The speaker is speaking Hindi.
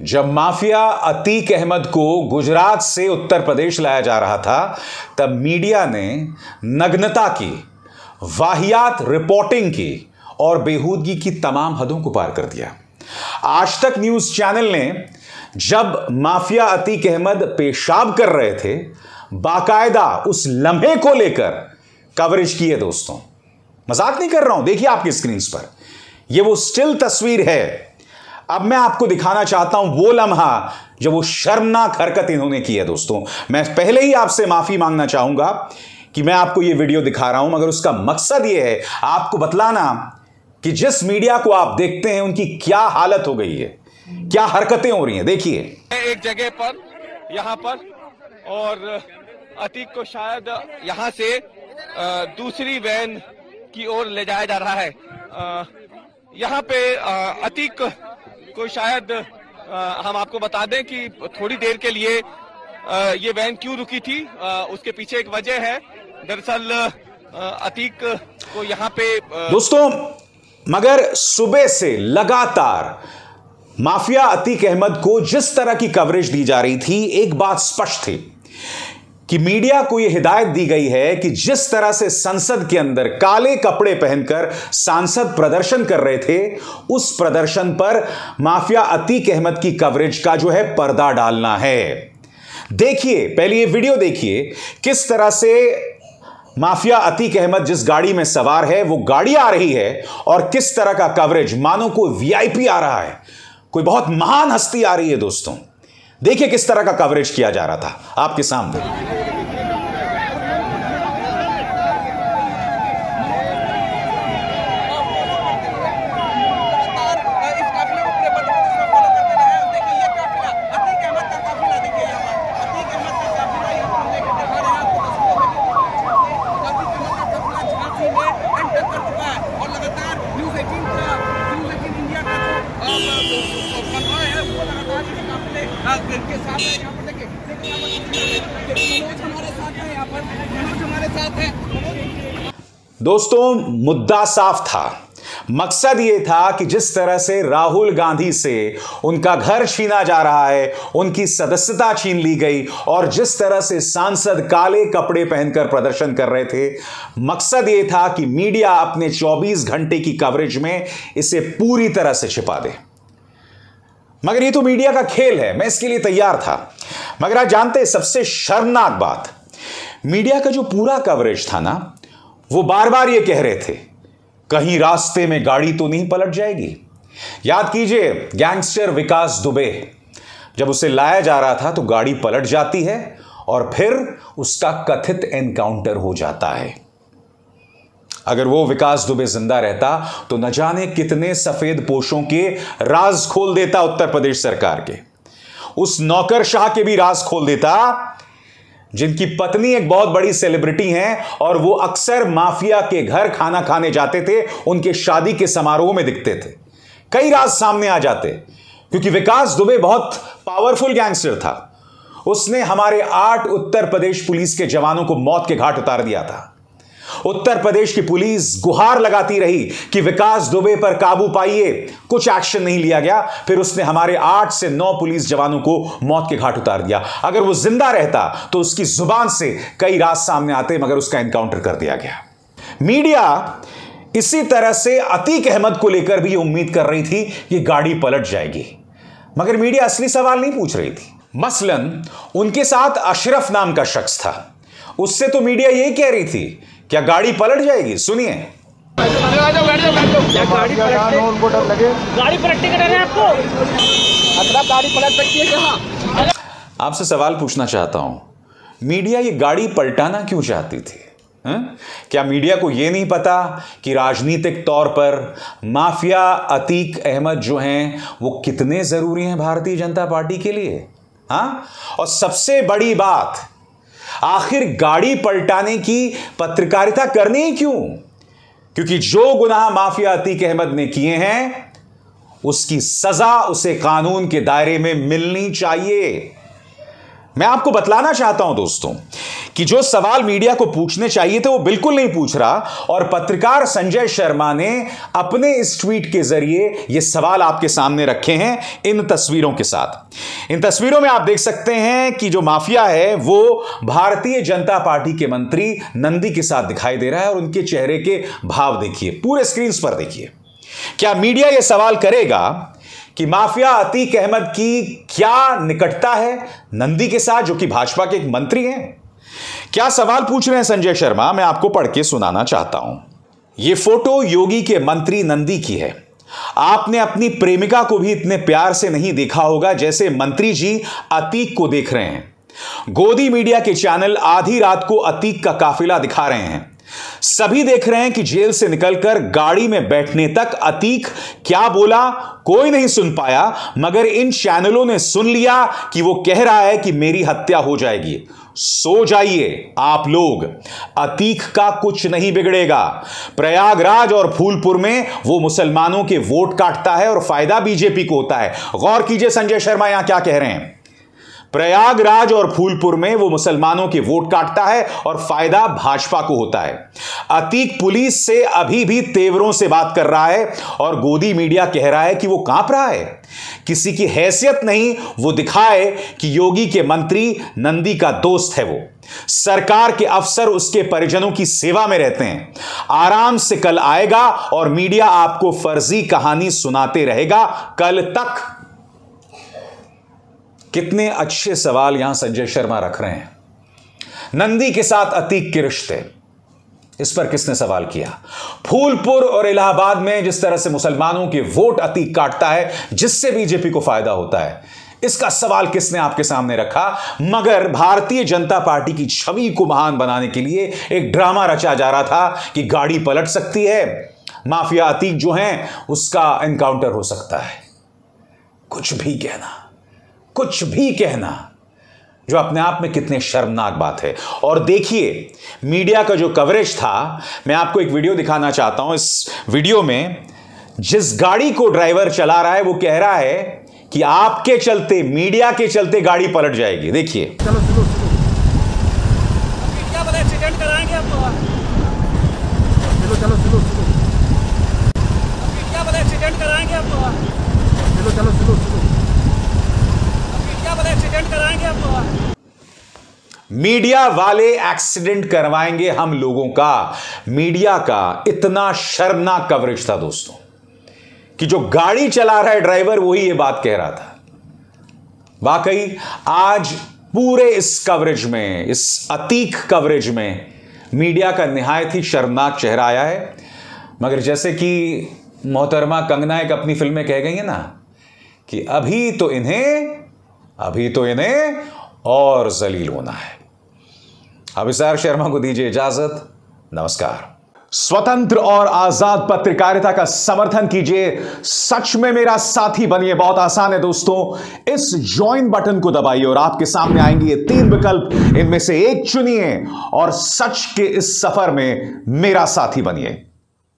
जब माफिया अतीक अहमद को गुजरात से उत्तर प्रदेश लाया जा रहा था, तब मीडिया ने नग्नता की, वाहियात रिपोर्टिंग की और बेहूदगी की तमाम हदों को पार कर दिया। आज तक न्यूज़ चैनल ने जब माफिया अतीक अहमद पेशाब कर रहे थे, बाकायदा उस लम्हे को लेकर कवरेज किए दोस्तों। मज़ाक नहीं कर रहा हूँ, देखिए आपकी स्क्रीन पर। यह वो स्टिल तस्वीर है अब मैं आपको दिखाना चाहता हूँ वो लम्हा जब वो शर्मनाक हरकत इन्होंने की है, दोस्तों। मैं पहले ही आपसे माफ़ी मांगना चाहूँगा कि मैं आपको ये वीडियो दिखा रहा हूँ, मगर उसका मकसद ये है, आपको बतलाना कि जिस मीडिया को आप देखते हैं, उनकी क्या हालत हो गई है, क्या हरकतें हो रही हैं। देखिए। एक जगह पर, यहाँ पर, और अतीक को शायद यहाँ से दूसरी वैन की ओर ले जाया जा रहा है। यहाँ पे अतीक को शायद हम आपको बता दें कि थोड़ी देर के लिए ये वैन क्यों रुकी थी? उसके पीछे एक वजह है। दरअसल अतीक को यहाँ पे दोस्तों, मगर सुबह से लगातार माफिया अतीक अहमद को जिस तरह की कवरेज दी जा रही थी, एक बात स्पष्ट थी। कि मीडिया को यह हिदायत दी गई है कि जिस तरह से संसद के अंदर काले कपड़े पहनकर सांसद प्रदर्शन कर रहे थे, उस प्रदर्शन पर माफिया अतीक अहमद की कवरेज का जो है पर्दा डालना है। देखिए, पहले ये वीडियो देखिए, किस तरह से माफिया अतीक अहमद जिस गाड़ी में सवार है, वो गाड़ी आ रही है और किस तरह का कवरेज, मानो को वीआईपी आ रहा है। कोई बहुत महान हस्ती आ रही है, दोस्तों। देखिए किस तरह का कवरेज किया जा रहा था। आपके सामने। दोस्तों, मुद्दा साफ़ था। मकसद यह था कि जिस तरह से राहुल गांधी से उनका घर छीना जा रहा है, उनकी सदस्यता छीन ली गई और जिस तरह से सांसद काले कपड़े पहनकर प्रदर्शन कर रहे थे, मकसद यह था कि मीडिया अपने 24 घंटे की कवरेज में इसे पूरी तरह से छिपा दे। मगर ये तो मीडिया का खेल है, मैं इसके लिए तैयार था। मगर आप जानते सबसे शर्मनाक बात, मीडिया का जो पूरा कवरेज था ना वो बार बार ये कह रहे थे, कहीं रास्ते में गाड़ी तो नहीं पलट जाएगी। याद कीजिए, गैंगस्टर विकास दुबे, जब उसे लाया जा रहा था तो गाड़ी पलट जाती है और फिर उसका कथित एनकाउंटर हो जाता है। अगर वो विकास दुबे ज़िंदा रहता तो न जाने कितने सफ़ेद पोशों के राज खोल देता उत्तर प्रदेश सरकार के। उस नौकरशाह के भी राज खोल देता जिनकी पत्नी एक बहुत बड़ी सेलिब्रिटी हैं और वो अक्सर माफिया के घर खाना खाने जाते थे, उनके शादी के समारोह में दिखते थे। कई राज सामने आ जाते, क्योंकि विकास दुबे बहुत पावरफुल गैंगस्टर था। उसने हमारे आठ उत्तर प्रदेश पुलिस के जवानों को मौत के घाट उतार दिया था। उत्तर प्रदेश की पुलिस गुहार लगाती रही कि विकास दुबे पर काबू पाइए। कुछ एक्शन नहीं लिया गया। फिर उसने हमारे आठ से नौ पुलिस जवानों को मौत के घाट उतार दिया। अगर वो ज़िंदा रहता तो उसकी ज़ुबान से कई राज सामने आते, मगर उसका एनकाउंटर कर दिया गया। मीडिया इसी तरह से अतीक अहमद को लेकर भी उम्मीद कर रही थी कि गाड़ी पलट जाएगी। मगर मीडिया असली सवाल नहीं पूछ रही थी। मसलन, उनके साथ अशरफ नाम का शख्स था। उससे तो मीडिया यही कह रही थी क्या गाड़ी पलट जाएगी? सुनिए। गाड़ी पलटने का डर है आपको? मतलब गाड़ी पलट सकती है क्या? आपसे सवाल पूछना चाहता हूँ। मीडिया ये गाड़ी पलटाना क्यों चाहती थी? है? क्या मीडिया को यह नहीं पता कि राजनीतिक तौर पर माफिया अतीक अहमद जो हैं वो कितने ज़रूरी हैं भारतीय जनता पार्टी के लिए? हाँ? और सबसे बड़ी बात आखिर गाड़ी पलटाने की पत्रकारिता करनी ही क्यों? क्योंकि जो गुनाह माफिया अतीक अहमद ने किए हैं, उसकी सजा उसे कानून के दायरे में मिलनी चाहिए। मैं आपको बतलाना चाहता हूँ दोस्तों, कि जो सवाल मीडिया को पूछने चाहिए थे वो बिल्कुल नहीं पूछ रहा, और पत्रकार संजय शर्मा ने अपने इस ट्वीट के ज़रिए ये सवाल आपके सामने रखे हैं इन तस्वीरों के साथ। इन तस्वीरों में आप देख सकते हैं कि जो माफिया है, वो भारतीय जनता पार्टी के मंत्री नंदी के साथ दिखाई दे रहा है और उनके चेहरे के भाव देखिए, पूरे स्क्रीन पर देखिए। क्या मीडिया यह सवाल करेगा कि माफिया अतीक अहमद की क्या निकटता है नंदी के साथ, जो कि भाजपा के एक मंत्री हैं? क्या सवाल पूछ रहे हैं संजय शर्मा? मैं आपको पढ़ के सुनाना चाहता हूँ। यह फ़ोटो योगी के मंत्री नंदी की है। आपने अपनी प्रेमिका को भी इतने प्यार से नहीं देखा होगा जैसे मंत्री जी अतीक को देख रहे हैं। गोदी मीडिया के चैनल आधी रात को अतीक का काफिला दिखा रहे हैं। सभी देख रहे हैं कि जेल से निकलकर गाड़ी में बैठने तक अतीक क्या बोला? कोई नहीं सुन पाया, मगर इन चैनलों ने सुन लिया कि वो कह रहा है कि मेरी हत्या हो जाएगी। सो जाइए आप लोग, अतीक का कुछ नहीं बिगड़ेगा। प्रयागराज और फूलपुर में वो मुसलमानों के वोट काटता है और फ़ायदा बीजेपी को होता है। गौर कीजिए संजय शर्मा यहाँ क्या कह रहे हैं। प्रयागराज और फूलपुर में वो मुसलमानों के वोट काटता है और फ़ायदा भाजपा को होता है। अतीक पुलिस से अभी भी तेवरों से बात कर रहा है और गोदी मीडिया कह रहा है कि वो काँप रहा है। किसी की हैसियत नहीं, वो दिखाए कि योगी के मंत्री नंदी का दोस्त है वो। सरकार के अफसर उसके परिजनों की सेवा में रहते हैं। आराम से कल आएगा और मीडिया आपको फर्जी कहानी सुनाते रहेगा। कल तक कितने अच्छे सवाल यहाँ संजय शर्मा रख रहे हैं। नंदी के साथ अतीक के रिश्ते, इस पर किसने सवाल किया? फूलपुर और इलाहाबाद में जिस तरह से मुसलमानों के वोट अतीक काटता है, जिससे बीजेपी को फ़ायदा होता है, इसका सवाल किसने आपके सामने रखा? मगर भारतीय जनता पार्टी की छवि को महान बनाने के लिए एक ड्रामा रचा जा रहा था कि गाड़ी पलट सकती है, माफिया अतीक जो हैं, उसका एनकाउंटर हो सकता है। कुछ भी कहना। कुछ भी कहना, जो अपने आप में कितने शर्मनाक बात है। और देखिए, मीडिया का जो कवरेज था, मैं आपको एक वीडियो दिखाना चाहता हूँ। इस वीडियो में जिस गाड़ी को ड्राइवर चला रहा है, वो कह रहा है कि आपके चलते, मीडिया के चलते गाड़ी पलट जाएगी। देखिए चलो चलो चलो क्या बोले एक्सीडेंट कराएँगे आप चलो चलो चलो चलो क्या बोले एक्सीडेंट कराएँगे आप चलो चलो चलो चलो क्या बोले एक्सीडेंट कराएँगे आप मीडिया वाले एक्सीडेंट करवाएँगे हम लोगों का। मीडिया का इतना शर्मनाक कवरेज था दोस्तों, कि जो गाड़ी चला रहा है ड्राइवर वही ये बात कह रहा था। वाकई, आज पूरे इस कवरेज में, इस अतीक कवरेज में मीडिया का निहायत ही शर्मनाक चेहरा आया है। मगर जैसे कि मोहतरमा कंगना एक अपनी फ़िल्म में कह गई है ना, कि अभी तो इन्हें, अभी तो इन्हें और जलील होना है। अभिसार शर्मा को दीजिए इजाज़त। नमस्कार। स्वतंत्र और आज़ाद पत्रकारिता का समर्थन कीजिए। सच में मेरा साथी बनिए बहुत आसान है दोस्तों। इस ज्वाइन बटन को दबाइए और आपके सामने आएँगे ये तीन विकल्प। इनमें से एक चुनिए और सच के इस सफ़र में मेरा साथी बनिए।